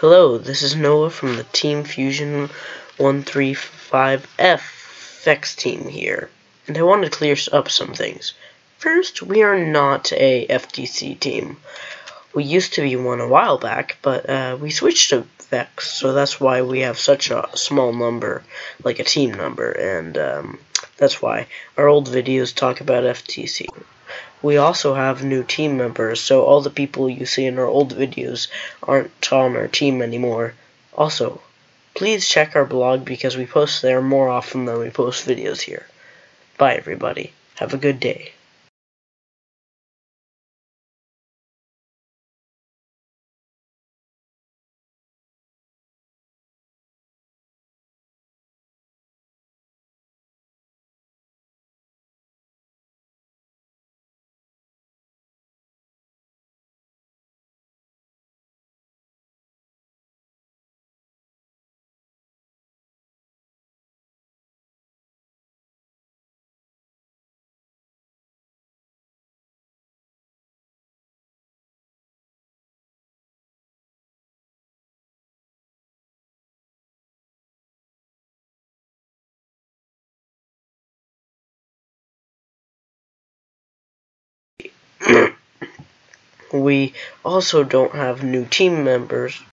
Hello, this is Noah from the Team Fusion 135F FX team here, and I want to clear up some things. First, we are not a FTC team. We used to be one a while back, but uh, we switched to Vex, so that's why we have such a small number, like a team number, and um, that's why our old videos talk about FTC. We also have new team members, so all the people you see in our old videos aren't on our team anymore. Also, please check our blog because we post there more often than we post videos here. Bye everybody. Have a good day. We also don't have new team members